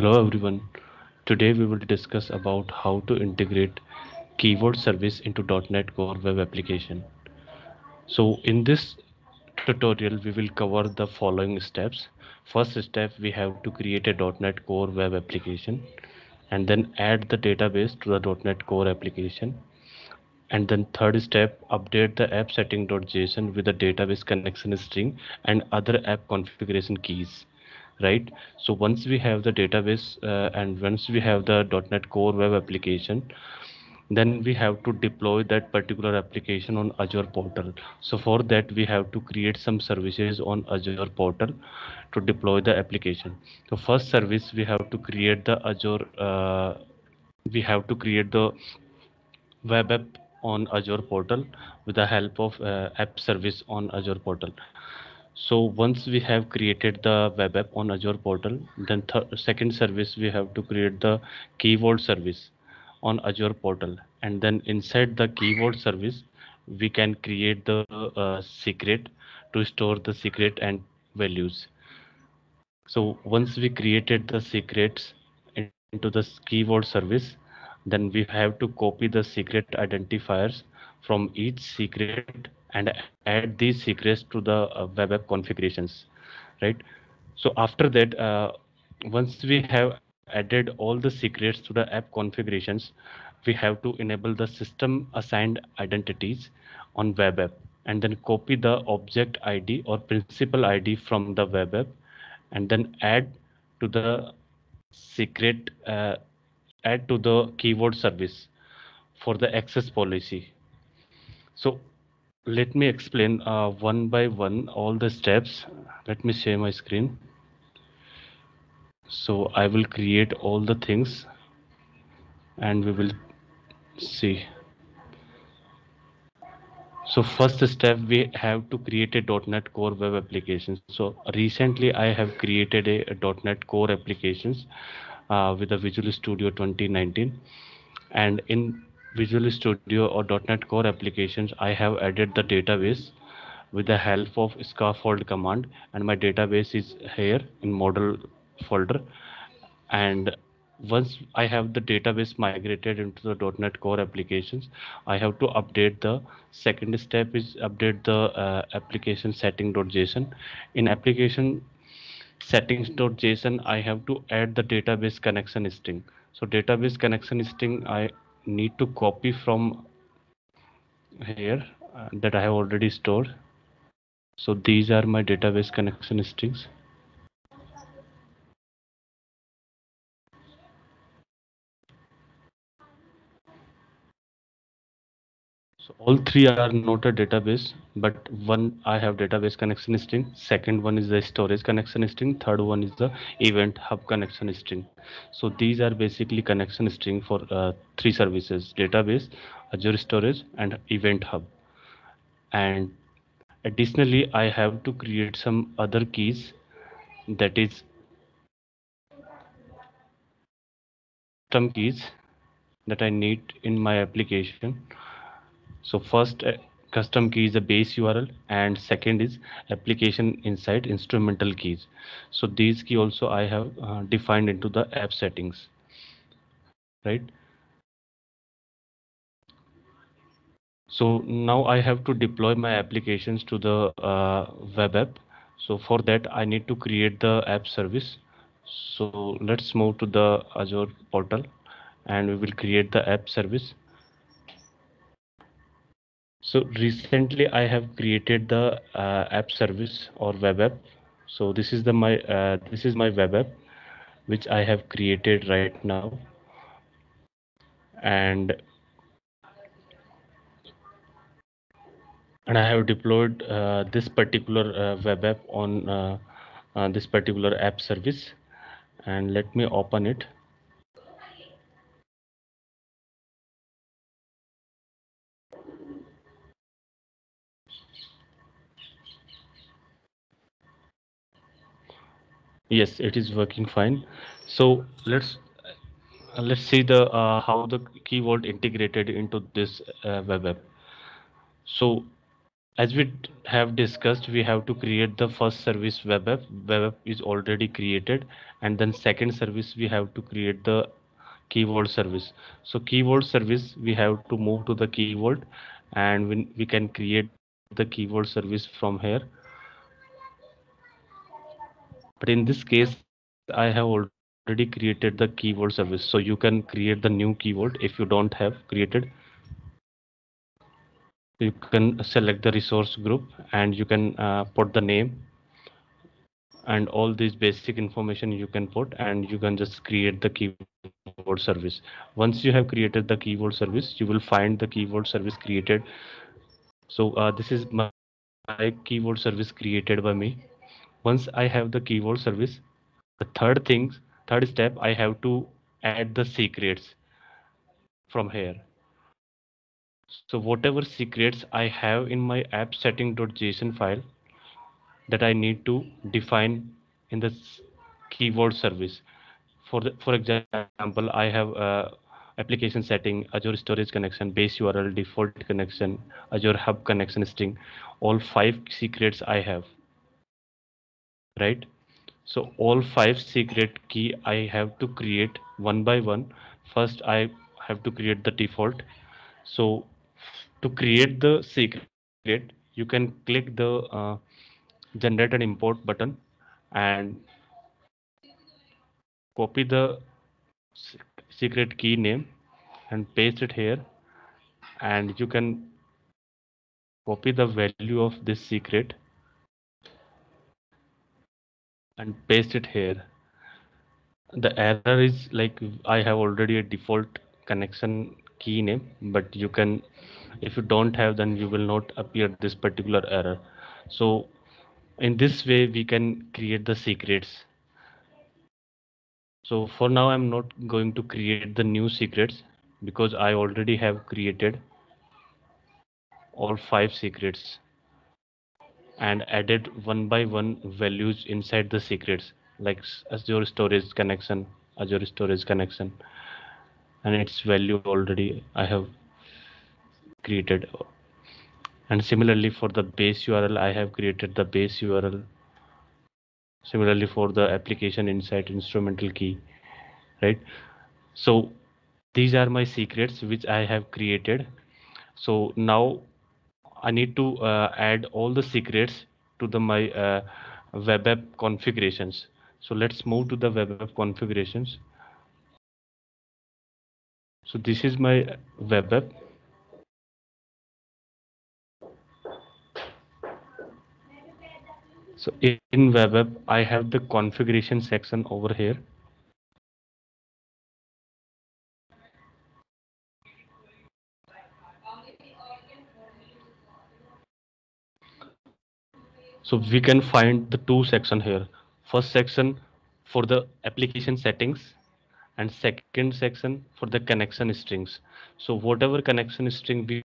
Hello everyone. Today we will discuss about how to integrate Key Vault service into .NET Core web application. So in this tutorial we will cover the following steps. First step we have to create a .NET Core web application and then add the database to the .NET Core application. And then third step update the app setting.json with the database connection string and other app configuration keys right? So once we have the database uh, and once we have the .NET Core web application then we have to deploy that particular application on Azure portal. So for that we have to create some services on Azure portal to deploy the application. So first service we have to create the Azure uh, we have to create the web app on Azure portal with the help of uh, app service on Azure portal so once we have created the web app on azure portal then second service we have to create the Key Vault service on azure portal. And then inside the Key Vault service we can create the uh, secret to store the secret and values. So once we created the secrets into the Key Vault service then we have to copy the secret identifiers from each secret and add these secrets to the uh, web app configurations right? So after that uh, once we have added all the secrets to the app configurations we have to enable the system assigned identities on web app and then copy the object id or principal id from the web app and then add to the secret uh, add to the Key Vault service for the access policy. So let me explain uh, one by one all the steps. Let me share my screen. So I will create all the things and we will see. So first step we have to create a .NET Core web application. So recently I have created a, .NET Core applications uh, with a Visual Studio 2019 and in Visual Studio or .NET Core applications, I have added the database with the help of scaffold command and my database is here in model folder and once I have the database migrated into the .NET Core applications, I have to update the second step is update the uh, application setting.json. In application settings.json, I have to add the database connection string. So database connection string, I need to copy from here uh, that I have already stored. So these are my database connection strings. So all three are not a database, but one I have database connection string. Second one is the storage connection string. Third one is the event hub connection string. So these are basically connection string for uh, three services, database, Azure storage and event hub. And additionally, I have to create some other keys that is some keys that I need in my application so first uh, custom key is a base url and second is application inside instrumental keys. So these key also i have uh, defined into the app settings right? So now i have to deploy my applications to the uh, web app. So for that i need to create the app service. So let's move to the azure portal and we will create the app service so recently I have created the uh, app service or web app. So this is the my uh, this is my web app which I have created right now. And and I have deployed uh, this particular uh, web app on uh, uh, this particular app service and let me open it. Yes it is working fine. So let's uh, let's see the uh, how the Key Vault integrated into this uh, web app. So as we have discussed we have to create the first service web app. Web app is already created and then second service we have to create the Key Vault service. So Key Vault service we have to move to the Key Vault and we, we can create the Key Vault service from here but in this case i have already created the Key Vault service. So you can create the new Key Vault if you don't have created. You can select the resource group and you can uh, put the name and all these basic information you can put and you can just create the Key Vault service. Once you have created the Key Vault service you will find the Key Vault service created. So uh, this is my, my Key Vault service created by me once i have the Key Vault service the third thing third step i have to add the secrets from here. So whatever secrets i have in my app setting.json file that i need to define in the Key Vault service. For the, for example i have application setting azure storage connection base url default connection azure hub connection string all five secrets i have right? So all five secret key i have to create one by one. First i have to create the default. So to create the secret you can click the uh, generate and import button and copy the secret key name and paste it here. And you can copy the value of this secret and paste it here. The error is like I have already a default connection key name but you can if you don't have then you will not appear this particular error. So in this way we can create the secrets. So for now I'm not going to create the new secrets because I already have created all five secrets and added one by one values inside the secrets like Azure storage connection, Azure storage connection, and its value already I have created. And similarly for the base URL, I have created the base URL. Similarly for the application insight instrumental key, right? So these are my secrets which I have created. So now I need to uh, add all the secrets to the my uh, web app configurations. So let's move to the web app configurations. So this is my web app. So in web app, I have the configuration section over here. So we can find the two section here. First section for the application settings and second section for the connection strings. So whatever connection string we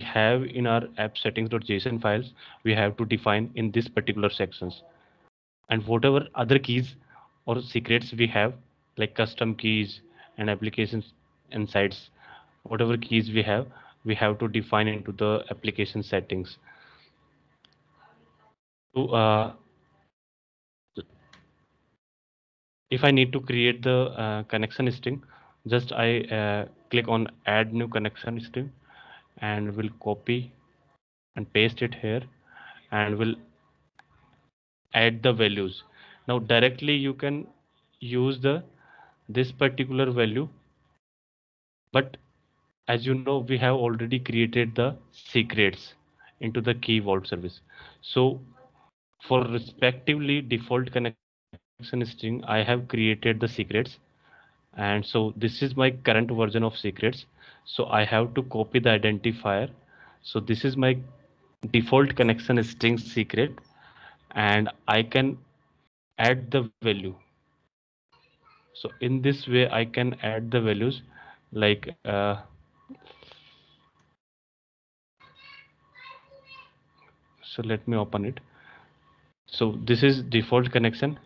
have in our app settings.json files we have to define in this particular sections. And whatever other keys or secrets we have like custom keys and applications insights whatever keys we have we have to define into the application settings to uh, if I need to create the uh, connection string just I uh, click on add new connection string and we'll copy and paste it here and we'll add the values. Now directly you can use the this particular value but as you know we have already created the secrets into the Key Vault service. So for respectively default connection string I have created the secrets. And so this is my current version of secrets. So I have to copy the identifier. So this is my default connection string secret. And I can add the value. So in this way I can add the values like uh, so let me open it so this is default connection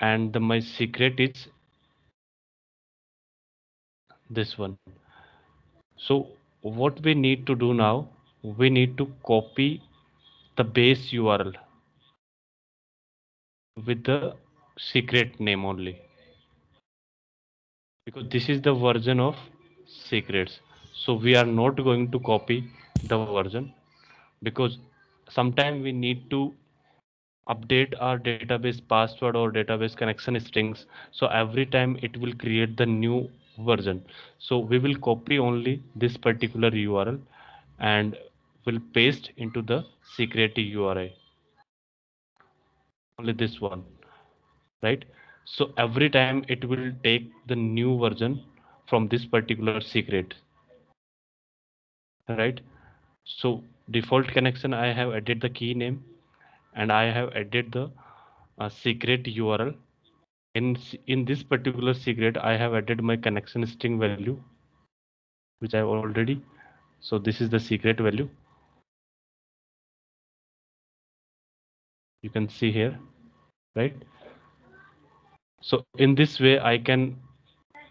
and the, my secret is this one. So what we need to do now we need to copy the base URL with the secret name only. Because this is the version of secrets. So we are not going to copy the version because sometime we need to update our database password or database connection strings. So every time it will create the new version. So we will copy only this particular url and will paste into the secret uri only this one right? So every time it will take the new version from this particular secret right? So default connection i have added the key name and i have added the uh, secret url in in this particular secret i have added my connection string value which i have already so this is the secret value. You can see here right? So in this way i can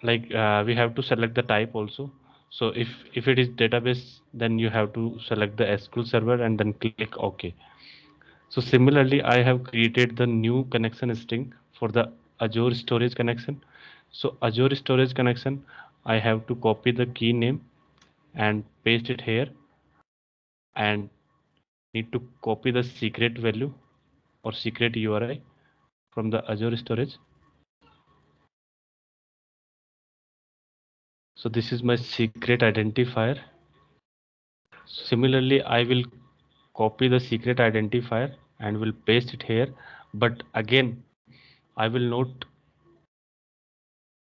like uh, we have to select the type also. So if if it is database then you have to select the sql server and then click ok so similarly i have created the new connection string for the azure storage connection so azure storage connection i have to copy the key name and paste it here and need to copy the secret value or secret URI from the Azure storage. So this is my secret identifier. Similarly, I will copy the secret identifier and will paste it here. But again, I will not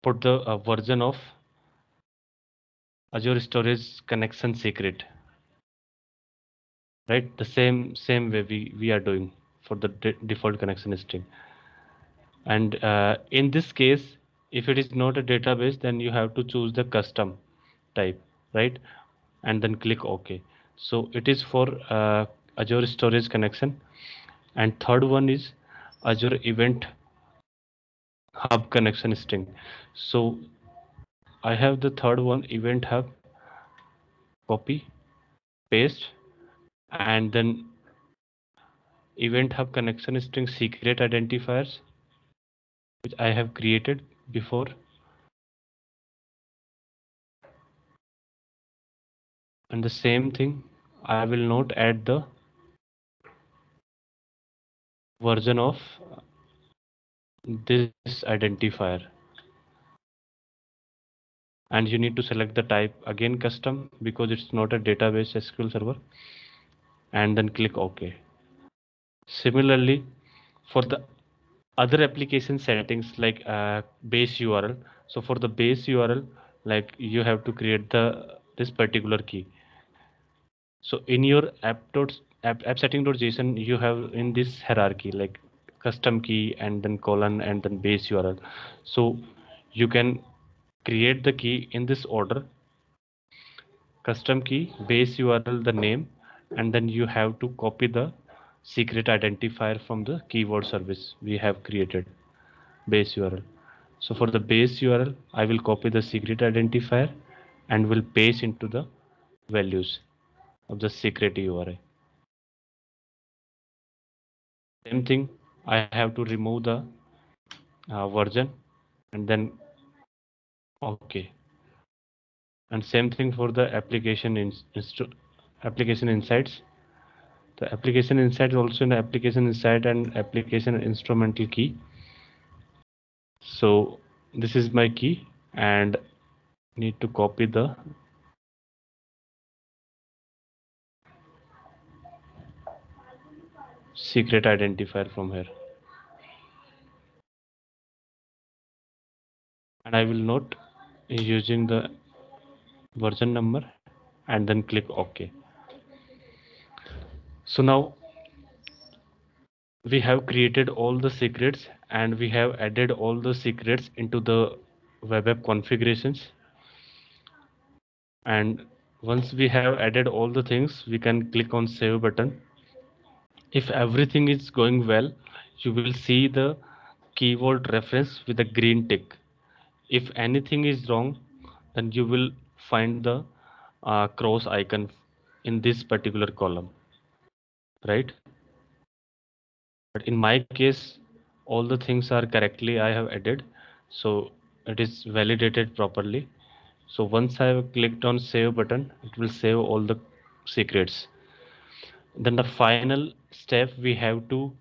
put the uh, version of Azure storage connection secret. Right, the same same way we, we are doing for the de default connection string. And uh, in this case, if it is not a database, then you have to choose the custom type, right? And then click OK. So it is for uh, Azure storage connection. And third one is Azure event hub connection string. So I have the third one event hub copy paste and then event hub connection string secret identifiers which I have created before and the same thing I will not add the version of this identifier and you need to select the type again custom because it's not a database SQL server and then click OK Similarly, for the other application settings like uh, base URL. So for the base URL, like you have to create the this particular key. So in your app dot app, app setting.json, you have in this hierarchy like custom key and then colon and then base URL. So you can create the key in this order custom key base URL the name and then you have to copy the secret identifier from the Key Vault service we have created base URL. So for the base URL, I will copy the secret identifier and will paste into the values of the secret URI. Same thing, I have to remove the uh, version and then okay. And same thing for the application in, application insights. The application insight also an application insight and application instrumental key. So this is my key and need to copy the secret identifier from here. And I will note using the version number and then click OK. So now we have created all the secrets and we have added all the secrets into the web app configurations. And once we have added all the things we can click on save button if everything is going well you will see the Key Vault reference with a green tick. If anything is wrong then you will find the uh, cross icon in this particular column right? But in my case all the things are correctly I have added so it is validated properly. So once I have clicked on save button it will save all the secrets then the final step we have to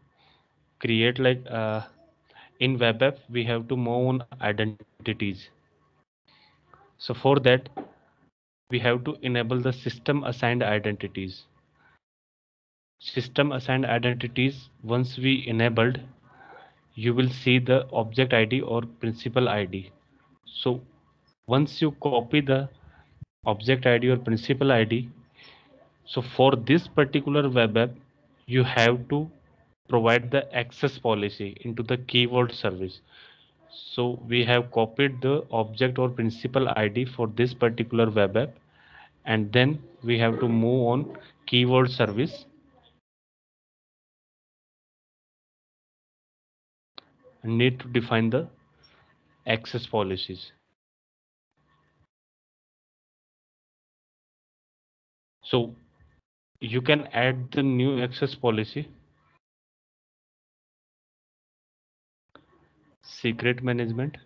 create like uh, in web app we have to move on identities. So for that we have to enable the system assigned identities. System assigned identities once we enabled you will see the object id or principal id so once you copy the object id or principal id so for this particular web app you have to provide the access policy into the Key Vault service so we have copied the object or principal id for this particular web app and then we have to move on Key Vault service and need to define the access policies. So you can add the new access policy. Secret management.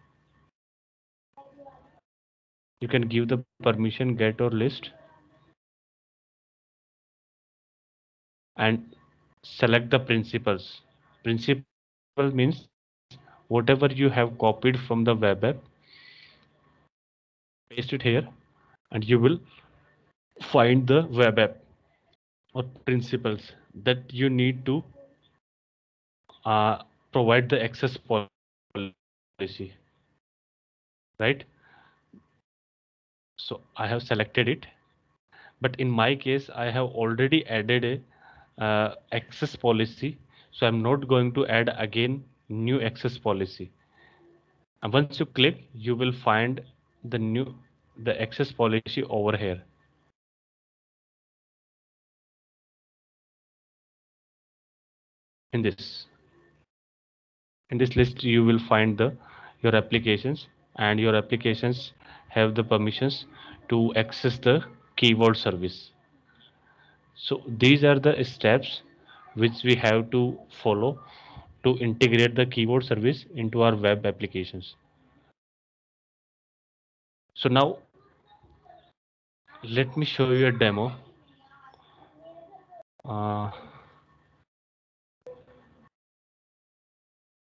You can give the permission get or list. And select the principles principle means whatever you have copied from the web app paste it here and you will find the web app or principles that you need to uh, provide the access policy right? So I have selected it but in my case I have already added a uh, access policy so I'm not going to add again new access policy. And once you click you will find the new the access policy over here in this in this list you will find the your applications and your applications have the permissions to access the Key Vault service so these are the steps which we have to follow to integrate the Key Vault service into our web applications. So now let me show you a demo. Uh,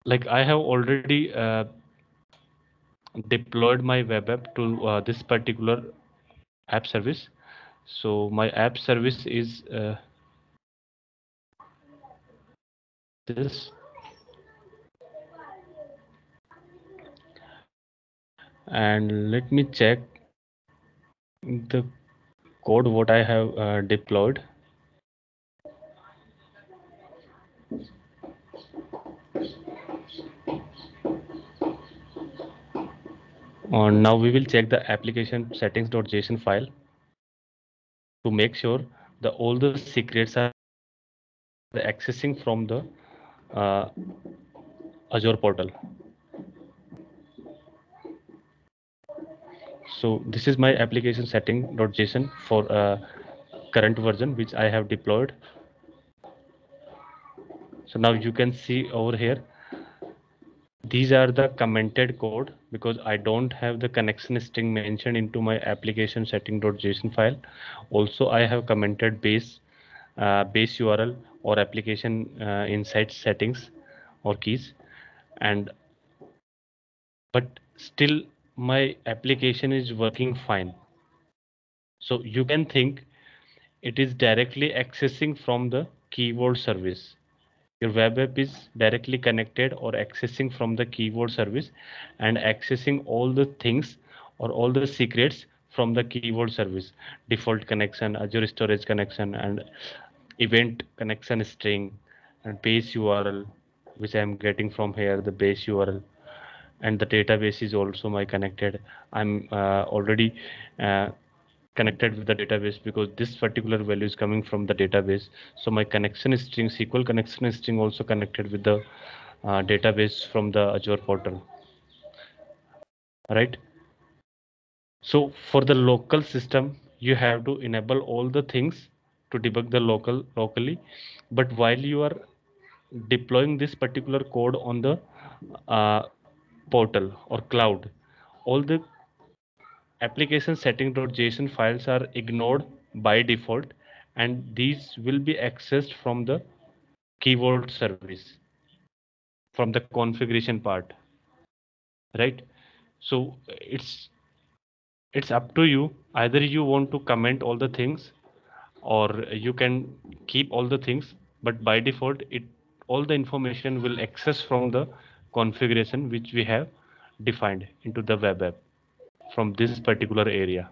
like I have already uh, deployed my web app to uh, this particular app service. So my app service is uh, this and let me check the code what I have uh, deployed uh, now we will check the application settings.json file to make sure the all the secrets are accessing from the uh, Azure portal. so this is my application setting.json for uh, current version which I have deployed so now you can see over here these are the commented code because I don't have the connection string mentioned into my application setting.json file also I have commented base uh, base URL or application uh, insight settings or keys and but still my application is working fine. So you can think it is directly accessing from the Key Vault service. Your web app is directly connected or accessing from the Key Vault service and accessing all the things or all the secrets from the Key Vault service. Default connection azure storage connection and event connection string and base url which i am getting from here the base url and the database is also my connected. I'm uh, already uh, connected with the database because this particular value is coming from the database. So my connection string sql connection string also connected with the uh, database from the azure portal. Right? So for the local system you have to enable all the things to debug the local locally. But while you are deploying this particular code on the uh, portal or cloud all the application setting.json files are ignored by default and these will be accessed from the Key Vault service from the configuration part right? So it's it's up to you. Either you want to comment all the things or you can keep all the things but by default it all the information will access from the configuration which we have defined into the web app from this particular area.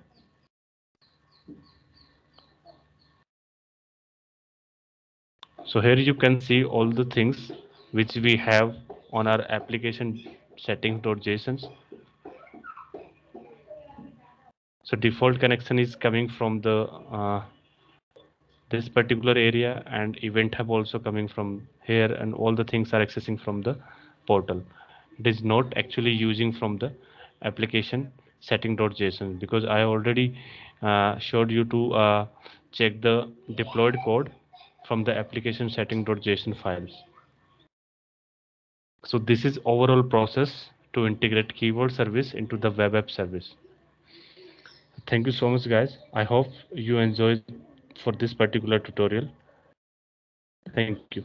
So here you can see all the things which we have on our application settings.jsons so default connection is coming from the uh, this particular area and event hub also coming from here and all the things are accessing from the portal. It is not actually using from the application setting.json because i already uh, showed you to uh, check the deployed code from the application setting.json files. So this is overall process to integrate Key Vault service into the web app service. Thank you so much guys. I hope you enjoyed for this particular tutorial. Thank you.